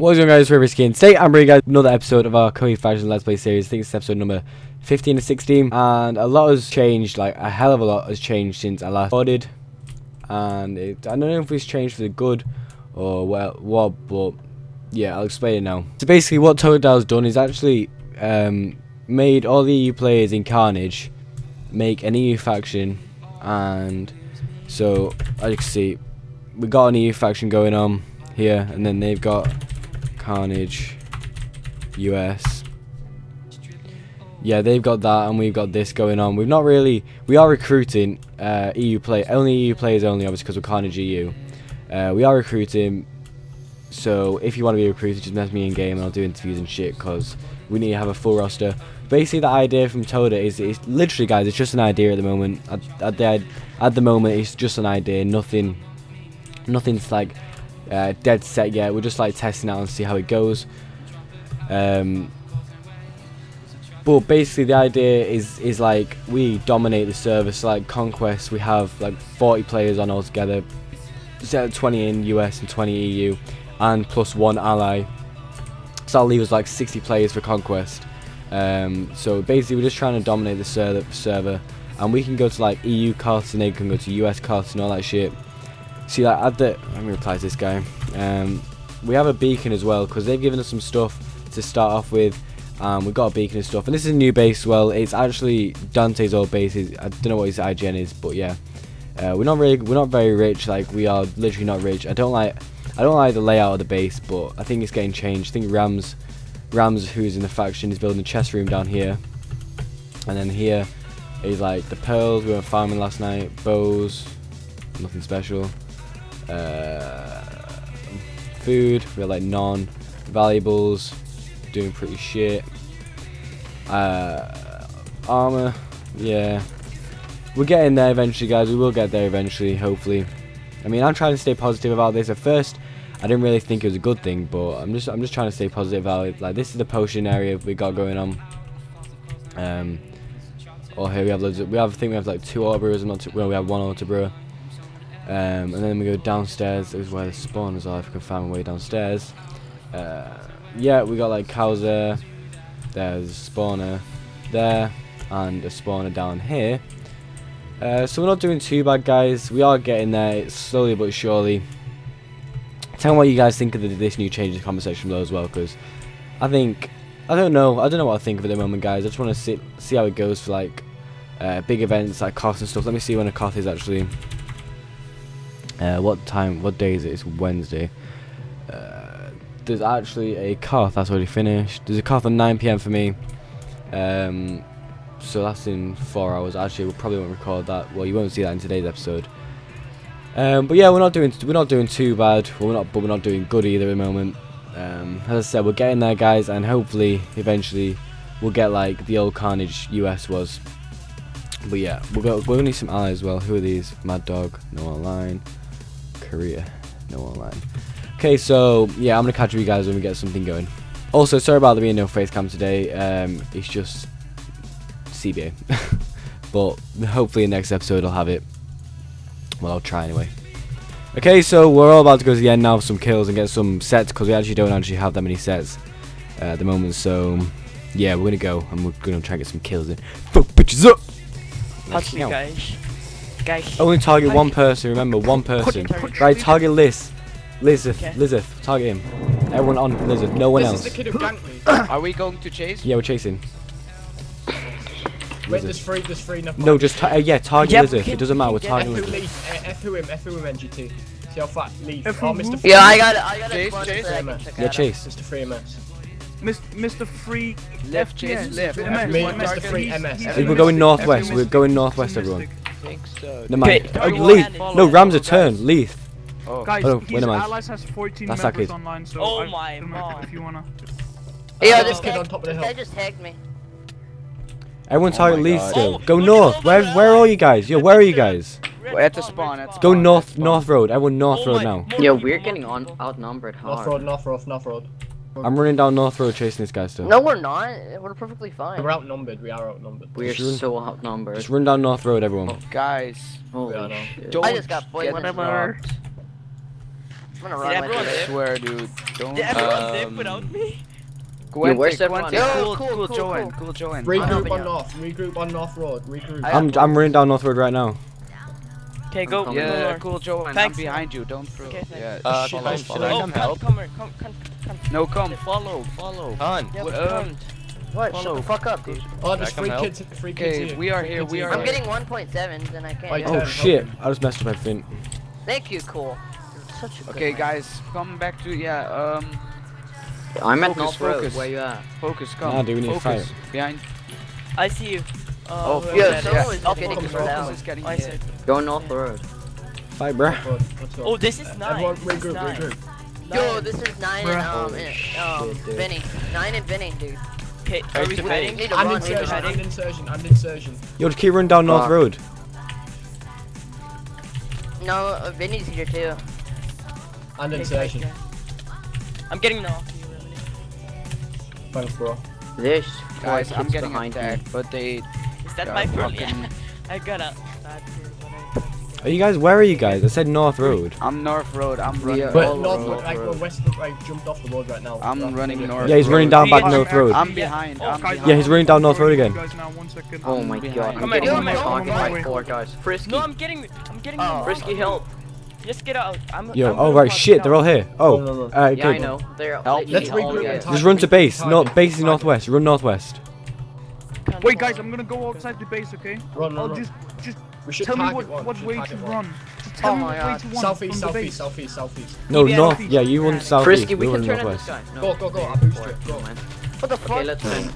What is going on guys, River Skin. Today I'm bringing guys another episode of our Kohi Factions Let's Play series. I think it's episode number 15 or 16. And a lot has changed, like a hell of a lot has changed since I last recorded. And it, I don't know if it's changed for the good or what, what but yeah, I'll explain it now. So basically what Totodale's done is actually um, made all the EU players in Carnage make an EU faction. And so, as you can see, we got an EU faction going on here, and then they've got Carnage US. Yeah, they've got that, and we've got this going on. We've not really, we are recruiting uh, EU play, only EU players only, obviously because we're Carnage EU. Uh, we are recruiting, so if you want to be recruited, just message me in game, and I'll do interviews and shit, because we need to have a full roster. Basically, the idea from Toda is, it's literally, guys, it's just an idea at the moment. At, at the at the moment, it's just an idea. Nothing, nothing's like uh, dead set yet. We're just like testing out and see how it goes. Um, but basically, the idea is is like we dominate the server. So like Conquest, we have like 40 players on altogether. Set 20 in US and 20 EU, and plus one ally. So that'll leave us like 60 players for Conquest. Um, so basically, we're just trying to dominate the server, server, and we can go to like EU cards and they can go to US cards and all that shit. See, like, at the let me reply to this guy. Um, we have a beacon as well because they've given us some stuff to start off with. Um, we've got a beacon and stuff, and this is a new base. Well, it's actually Dante's old base. I don't know what his IGN is, but yeah, uh, we're not really, we're not very rich. Like we are literally not rich. I don't like, I don't like the layout of the base, but I think it's getting changed. I think Rams, Rams, who's in the faction, is building a chest room down here, and then here is like the pearls. We were farming last night. Bows, nothing special. Uh, food, we have like non valuables, doing pretty shit. Uh, armor, yeah. We're getting there eventually, guys. We will get there eventually, hopefully. I mean, I'm trying to stay positive about this. At first, I didn't really think it was a good thing, but I'm just I'm just trying to stay positive about it. Like this is the potion area we got going on. Um, oh here we have loads. Of, we have I think we have like two auto brewers. Not well, we have one auto brewer. Um, and then we go downstairs. Is where the spawners are. If I can find my way downstairs. Uh, yeah, we got like cows there. There's a spawner there, and a spawner down here. Uh, so we're not doing too bad, guys. We are getting there, slowly but surely. Tell me what you guys think of the, this new change in the comment section below as well, because I think I don't know. I don't know what I think of it at the moment, guys. I just want to see see how it goes for like uh, big events like Koth and stuff. Let me see when a Koth is actually. Uh, what time? What day is it? It's Wednesday. Uh, there's actually a Koth that's already finished. There's a Koth at 9 p.m. for me. Um, so that's in four hours. Actually, we probably won't record that. Well, you won't see that in today's episode. Um, but yeah, we're not doing we're not doing too bad. Well, we're not, but we're not doing good either at the moment. Um, as I said, we're getting there, guys, and hopefully, eventually, we'll get like the old Carnage US was. But yeah, we'll go. We'll need some allies as well. Who are these? Mad Dog, no online. Korea, no online. Okay, so yeah, I'm gonna catch you guys when we get something going. Also, sorry about there being no face cam today. Um, it's just CBA, but hopefully the next episode I'll have it. Well, I'll try anyway. Okay, so we're all about to go to the end now for some kills and get some sets because we actually don't actually have that many sets uh, at the moment. So yeah, we're gonna go and we're gonna try and get some kills in. Fuck bitches up. Touch me, guys. Guys. Only target one person. Remember, one person. Right, target Liz. Lizeth. Okay. Lizeth. Target him. Everyone on Lizeth. No one this else. is the kid who ganked me. Are we going to chase? Yeah, we're chasing. Wait, there's three, there's three. No, No, just ta uh, yeah, target Yep, Lizeth. It doesn't matter. We're can get F targeting who Lizeth. leave, eh, F who him, F who him, NGT. See how fat leave. F Oh, Mr. who? Free. Yeah, I got it. I got Chase, it. chase. so I can check Yeah, out. chase. Mr. Free MS. Mis- Mr. Free Left, chase, FPS. left. MS, Me, MS, Mr. Free he's- MS. he's We're We're mystic. going northwest. He's We're mystic. going northwest, He's everyone. Mystic. I think so. No mind. Okay, Oh, everyone Leith. No, Rams a follow, guys. turn. Leith. Oh. Guys, Hold on, his wait a minute. allies has 14 That's members kid. online, so Oh I my don't know mom. if you wanna. Yeah, Oh, this kid guy, on top of the this hill. guy just tagged me. Everyone's Oh target my Leith still. Oh, Go north. Where where are you guys? Yo, where are you guys? We're at the spawn, spawn, red at spawn. Go north north road. Everyone north Oh road now. more Yo, we're getting on people. outnumbered North. Road, North Road, North Road. I'm running down North Road chasing this guy still. No, we're not. We're perfectly fine. We're outnumbered. We are outnumbered. We're just so outnumbered. Just run down North Road, everyone. Oh, guys. Holy shit. Don't I just got poisoned. I'm gonna run yeah, everyone I swear, dude. Don't. Did everyone um, dip without me? Gwen, yeah, where's that one? Cool, cool, cool, cool, join, cool, join. Regroup on North, regroup on North Road, regroup. I'm, I'm running down North Road right now. Okay, go. Yeah, cool, Joe. And I'm behind you. Don't throw. Okay, yeah, uh, should, follow, I, should I come help? Come, come, come, come, come. No, come. Follow, follow. Con. Yeah, what? Um, what? Shut the fuck up, dude. Oh, there's free kids. Free kids okay, we are here. We are. I'm getting 1.7s and I can't. Oh shit! I just messed up my fin. Thank you, cool. Such a okay, guys, come back to yeah. Um. I'm at North Road. Where you at? Focus, come. Nah, dude, we need focus. fire. Behind. I see you. Oh, oh yes, yes. Okay, getting I see. Go north yeah. road. Bye, bro. Oh, this is nine. Everyone, wait, group, wait, group. Yo, this is nine Bruh. and um, um, Vinny. Nine and Vinny, dude. Okay, are we heading? I'm insertion. I'm insertion. I'm insertion. Yo, just keep running down North wow. Road. No, uh, Benny's here too. I'm insertion. I'm getting north. Final four. This guys, I'm getting attacked, but they that's my first. Yeah. I got a. Are you guys? Where are you guys? I said North Road. I'm North Road. I'm running. Yeah, but North Road. Like we're west. I jumped off the road right now. I'm North running North. Yeah, he's running down back North Road. I'm behind. I'm behind. Yeah, he's running down North Road again. Oh my God! I'm getting on my pocket four guys. Frisky. No, I'm getting. I'm getting. Oh, Frisky, help. Just get out. I'm, Yo, I'm oh right, shit, they're all here. Oh, no, no, no. Uh, yeah, good. I know. They're all Let's all Just run to base. Not base is northwest. Run northwest. Wait, guys, I'm gonna go outside the base, okay? Run, run, I'll run. just, just we should tell me what, what way oh to run. Just tell oh me what God. way to south run. Southeast, southeast, southeast, southeast. No, yeah, north. Yeah, you want southeast. Frisky, we, we can turn northwest. this guy. No, go, go, go. I'll boost you. Go, man. What the fuck? Okay, let's turn.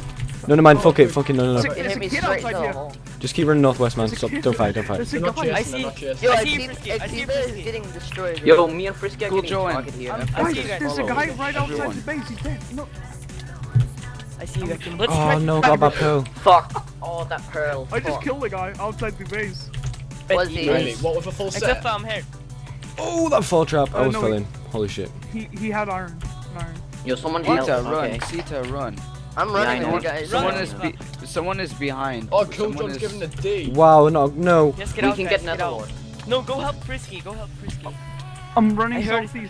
No, no, mind. Fuck it. Fucking no, no, no. It hit me straight to the hole. Just keep running northwest, man. Stop. Don't fight. Don't fight. I see. Yo, I see. I see. is getting destroyed. Yo, me and Frisky are getting targeted here. There's a guy right outside the base. He's dead. No. I see you, Akim. Let's oh no, got my pearl. Fuck. Oh, that pearl. I just killed the guy outside the base. Was he? Really? What with a full set? Except I'm here. Oh, that fall trap. Uh, I was no, falling. Holy shit. He he had iron. Iron. Yo, someone Sita, run. Okay. Sita, run. I'm running, yeah, guys. Someone is, be someone is behind. Oh, Killjoy's is... giving a D. Wow, no, no. Yes, get we out, can guys, get another one. No, go help Frisky. Go help Frisky. I'm running.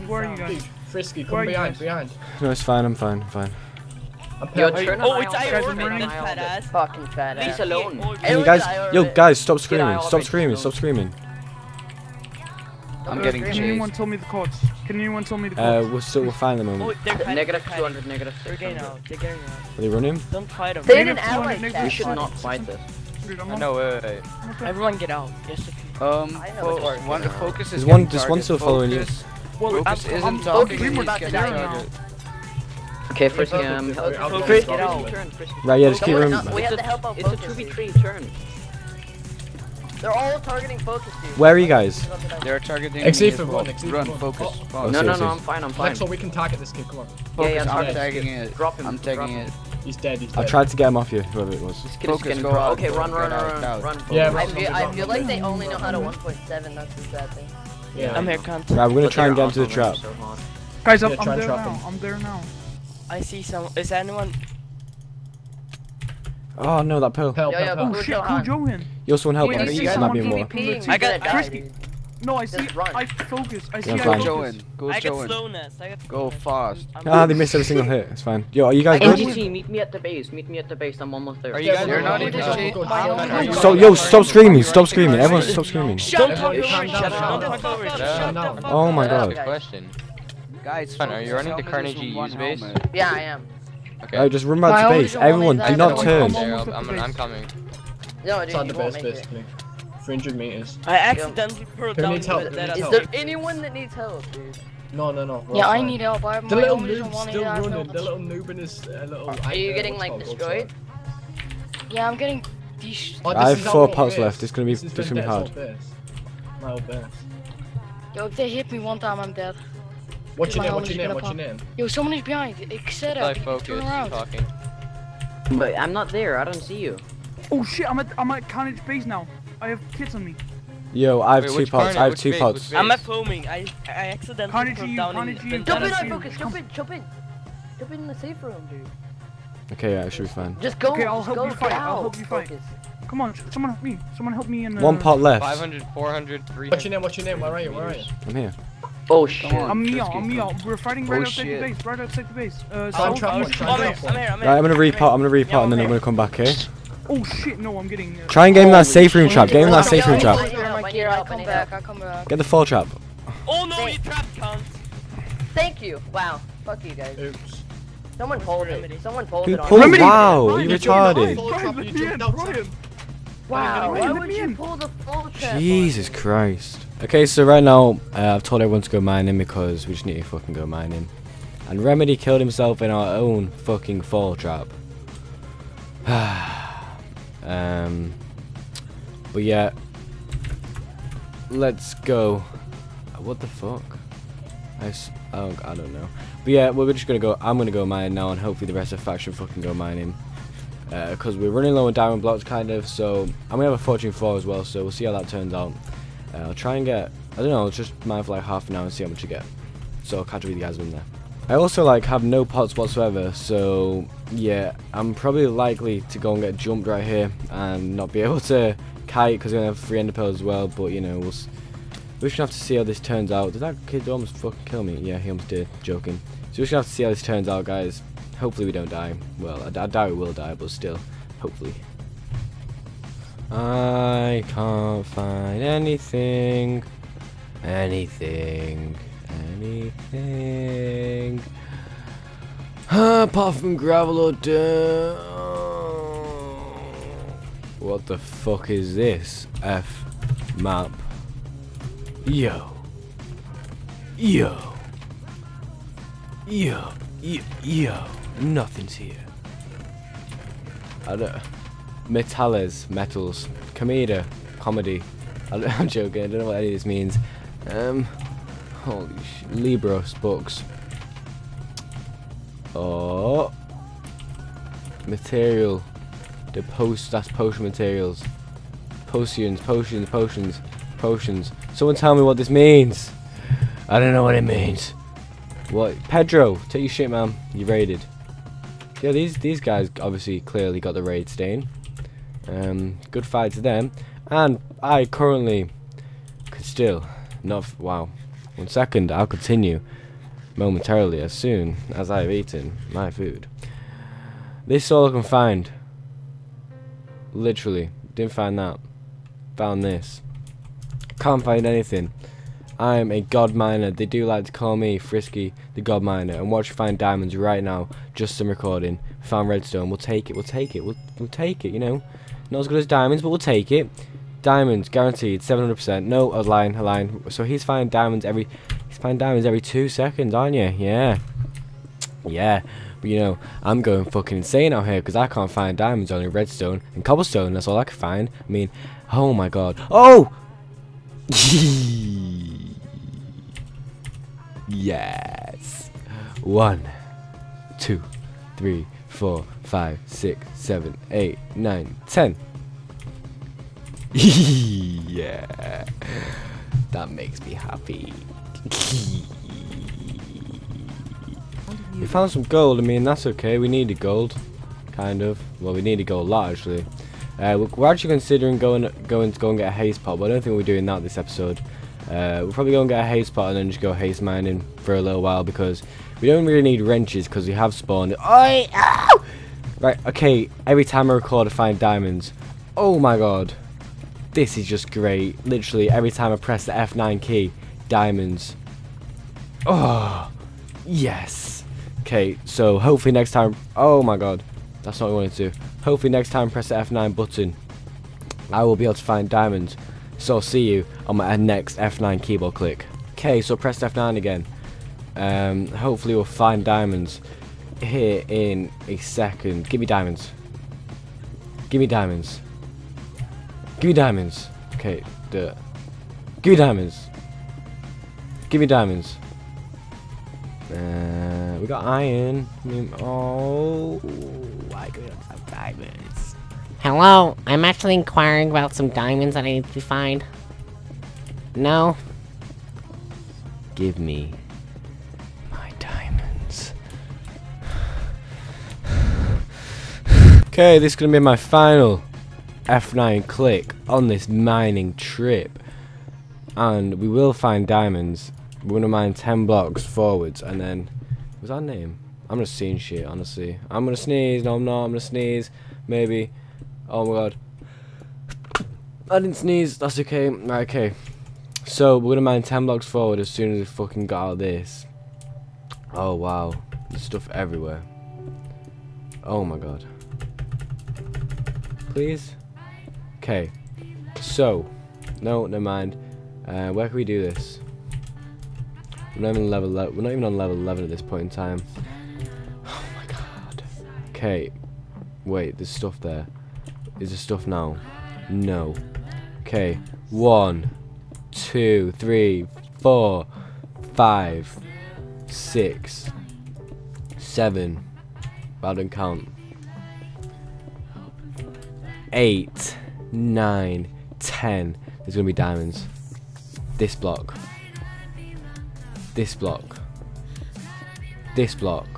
Where are you guys? Frisky, come behind, behind. No, it's fine. I'm fine. I'm fine. Yo turn oh, it's Iron Fucking fat ass. Leave alone. Hey, guys, yo, guys, stop screaming, stop screaming, stop screaming. I'm getting chased. Can anyone tell me the codes? Can anyone tell me the codes? Uh, we're still, we'll find them. the moment. Oh, negative 200, negative 600. They're getting out, they're getting out. Are they running? Don't fight them. They're in an ally We should not fight this. No know, wait, wait, wait. Everyone get out. Yes. Um, fo one, focus is one, Just one still following you. Focus isn't talking, he's getting targeted. Okay, first game. Um, get out. Right, yeah, just keep running. We have to help out. It's a 2v3 turn. They're all targeting focus, dude. Where are you guys? They're targeting Exceed from. Run, focus. Oh, oh no, no, no, I'm fine, I'm fine. Next, so we can target this kid, come on. Focus, yeah, yeah, I'm, tagging it. Drop him. I'm tagging it. He's dead, he's dead. I tried to get him off you, whoever it was. This kid focus, is getting go Okay, run, run, run, run, run. Yeah, I feel, I feel like they only know how to 1.7, that's a sad thing. Yeah, I'm here, come. Right, we're gonna try and get him to the trap. Guys, I'm, I'm there now, I'm there now. I see some. Is there anyone? Oh no, that pill. Help, yeah, help, yeah, help. Oh shit, cool Johan. You also want help. I think you might be more. I got Crispy. No, I see. I focus. I see. I Johan. Go I Johan. Slowness. I get Go fast. Ah, they missed every single hit. It's fine. Yo, are you guys good? NGT, meet me at the base. Meet me at the base. I'm almost there. Are you guys? You're not even. So yo, stop screaming. Stop screaming. Everyone, stop screaming. Shut up. Shut up. Oh my god. Question. Guys, Fun, are you running the Carnage EU base? Helmet. Yeah, I am. Okay. Oh, just run back to base. Everyone, do not turn. I'm, I'm, I'm, coming. No, dude, it's on the base, basically. It. 300 meters. I accidentally put down needs help? That Is there anyone that needs help, dude? No, no, no. Yeah, fine. I need help. I the little noob. still running. The little noob in his uh, little. Are you uh, getting like destroyed? Yeah, I'm getting. Oh, I have four parts left. It's gonna be, this it's gonna be hard. My old best. Yo, if they hit me one time, I'm dead. What's your name? What's your name? gonna What's your name? Yo, someone is behind. Etc. Stay Turn focused. around. Talking. But I'm not there. I don't see you. Oh shit, I'm at I'm at Carnage base now. I have kits on me. Yo, I have Wait, two which pots. I have two base? pots. Which? I'm at foaming. I I accidentally Carnage you, down Carnage in you. Jump in, I focus. Jump in, jump in. Jump in the safe room, dude. Okay, yeah, it should be fine. Just go. Okay, I'll help go you fight, I'll help you fight. Focus. Come on, someone help me. Someone help me in. Uh, One pot left. 500, 400, 300. What's your name? What's your name? Where are you? Where are you? I'm here. Oh shit. on. I'm me Frisky, out, I'm me come out. We're fighting right Oh, outside shit. the base, right outside the base. Uh, I'm south, trapped, east, I'm and trapped. west. I'm here, I'm here. Right, I'm gonna I'm repot. I'm gonna repot, Yeah, and then I'm I'm gonna come back here. Oh shit, no, I'm getting. Uh, Try and get him that safe room trap. Get him that safe room trap. I clear my gear, I come back, I come back. Get the fall trap. Oh no, you trapped cunt. Thank you. Wow. Fuck you guys. Oops. Someone pulled it. Someone pulled Who it on pulled? me. Wow, Ryan, you you retarded. Ryan, let me in. Ryan. Wow. Ryan, Why would me you pull the full trap? Jesus? Christ. Okay, so right now uh, I've told everyone to go mining because we just need to fucking go mining. And Remedy killed himself in our own fucking fall trap. um, but yeah, let's go. What the fuck? I, s- I, don't, know. But yeah, we're just gonna go. I'm gonna go mining now, and hopefully the rest of the faction fucking go mining. Because we're running low on diamond blocks, kind of. So I'm gonna have a fortune four as well. So we'll see how that turns out. I'll try and get. I don't know. Just mine for like half an hour and see how much you get. So I'll catch up with you guys in there. I also like have no pots whatsoever. So yeah, I'm probably likely to go and get jumped right here and not be able to kite because I have three ender pearls as well. But you know, we'll, we're just gonna have to see how this turns out. Did that kid almost fucking kill me? Yeah, he almost did. Joking. So we're just gonna have to see how this turns out, guys. Hopefully we don't die. Well, I, I doubt we will die, but still, hopefully. I can't find anything. Anything. Anything. Ah, apart from gravel or dirt. What the fuck is this? F map. Yo. Yo. Yo. Yo. Yo. Nothing's here. I don't. Metales, metals, comeda, comedy. I'm joking. I don't know what any of this means. Um, holy sh! Libros books. Oh, material. The post. That's potion materials. Potions, potions, potions, potions. Someone tell me what this means. I don't know what it means. What? Pedro, take your shit, man. You raided. Yeah, these these guys obviously clearly got the raid stain. Um, good fight to them. And I currently could still not. Wow. One second, I'll continue momentarily as soon as I have eaten my food. This is all I can find. Literally, didn't find that. Found this. Can't find anything. I'm a god miner. They do like to call me Frisky the god miner. And watch find diamonds right now. Just some recording. Found redstone. We'll take it. We'll take it. We'll, we'll take it. You know, not as good as diamonds, but we'll take it. Diamonds guaranteed. 700%. No, a line, a line. So he's finding diamonds every. He's finding diamonds every two seconds, aren't you? Yeah. Yeah. But you know, I'm going fucking insane out here because I can't find diamonds only redstone and cobblestone. That's all I can find. I mean, oh my god. Oh. yes. One, two, three, four, five, six, seven, eight, nine, ten. yeah. That makes me happy. we found some gold. I mean, that's okay. We needed gold, kind of. Well, we needed gold a lot actually. Uh, we're, actually considering going going to go and get a haste pot, but I don't think we're doing that this episode. Uh, we'll probably go and get a haste pot and then just go haste mining for a little while because we don't really need wrenches because we have spawned. Oi! Right, okay. Every time I record, I find diamonds. Oh my god, this is just great. Literally, every time I press the F9 key, diamonds. Oh, yes. Okay, so hopefully next time. Oh my god, that's not what I wanted to. Hopefully next time, press the F9 button. I will be able to find diamonds. So I'll see you on my next F9 keyboard click. Okay, so press F9 again. Um, hopefully we'll find diamonds here in a second. Give me diamonds. Give me diamonds. Give me diamonds. Okay, dirt. Give me diamonds. Give me diamonds. Uh, we got iron. I mean, oh, I could have diamonds. Hello, I'm actually inquiring about some diamonds that I need to find. No? Give me okay, this is gonna be my final F9 click on this mining trip, and we will find diamonds. we're gonna mine 10 blocks forwards, and then was that name? I'm just seeing shit, honestly. I'm gonna sneeze. No, I'm not. I'm gonna sneeze. Maybe. Oh my god. I didn't sneeze. That's okay. Okay. So we're gonna mine 10 blocks forward as soon as we fucking got out of this. Oh wow. There's stuff everywhere. Oh my god. Please? Okay. So. No, never mind. Uh, where can we do this? We're not even level. we're not even on level 11 at this point in time. Oh my god. Okay. Wait, there's stuff there. Is there stuff now? No. Okay. One, two, three, four, five, six, seven. I don't count. Eight, nine, ten. There's gonna be diamonds. This block. This block. This block.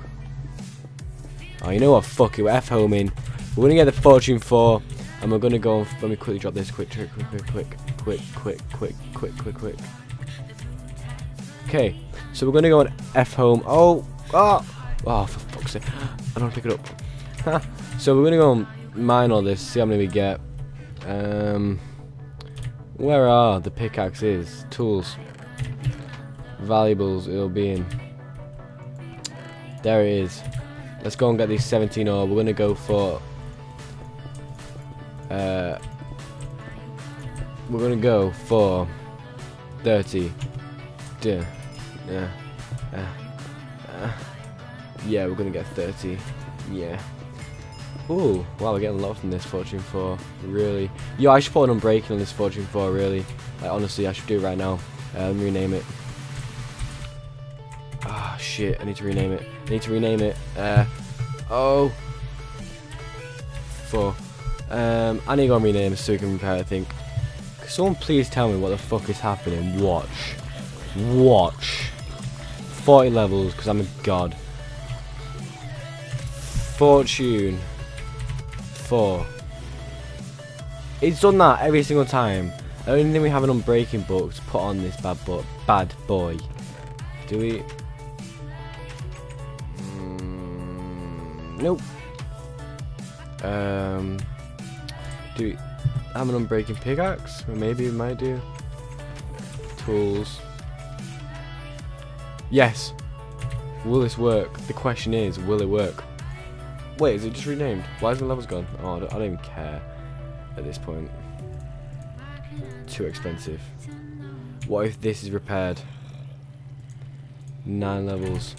Oh, you know what? Fuck it. We're F homing. We're gonna get the fortune four, and we're gonna go. Let me quickly drop this. Quick, quick, quick, quick, quick, quick, quick, quick, quick, quick. Okay, so we're gonna go on F home. Oh, oh, oh! For fuck's sake! I don't pick it up. so we're gonna go and mine all this. See how many we get. Um, where are the pickaxes? Tools. Valuables. It'll be in. There it is. Let's go and get these 17 ore. We're gonna go for. Uh, we're gonna go for 30. Duh. Yeah. Uh, uh, yeah, we're gonna get 30. Yeah. Ooh, wow, we're getting a lot from this Fortune 4. Really. Yo, I should put an unbreaking on this Fortune 4, really. Like, honestly, I should do it right now. Me rename it. Ah, oh, shit, I need to rename it. I need to rename it. Uh, oh. Four. Um, I need to go and rename it so we can repair I think. Could someone please tell me what the fuck is happening? Watch. Watch. 40 levels, because I'm a god. Fortune. Four. It's done that every single time. Only thing we have an unbreaking book to put on this bad, bo bad boy. Do we? Mm, nope. Um. Do we have an unbreaking pickaxe? Or maybe we might do. Tools. Yes. Will this work? The question is, will it work? Wait, is it just renamed? Why is the levels gone? Oh, I don't, I don't even care at this point. Too expensive. What if this is repaired? Nine levels.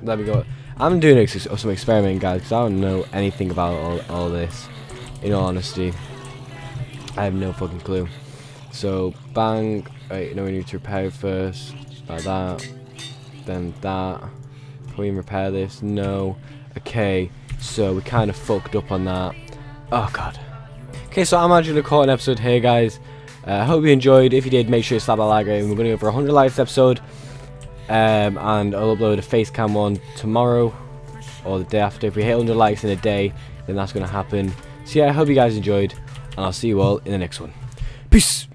There we go. I'm doing ex some experiment, guys, because I don't know anything about all, all this. In all honesty, I have no fucking clue. So, bang. Wait, no, we need to repair first. Like that. Then that. Can we repair this? No. Okay. So we kind of fucked up on that. Oh god. Okay, so I'm actually recording an episode here, guys. I uh, hope you enjoyed. If you did, make sure you slap that like button. We're going to go for 100 likes episode. Um, and I'll upload a face cam one tomorrow or the day after. If we hit 100 likes in a day, then that's going to happen. So yeah, I hope you guys enjoyed. And I'll see you all in the next one. Peace!